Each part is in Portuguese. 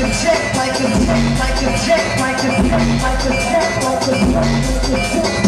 like a jet, like a jet, like a jet, like a jet, like a jet, like a jet, like a jet.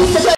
Isso é